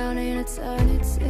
down in eternity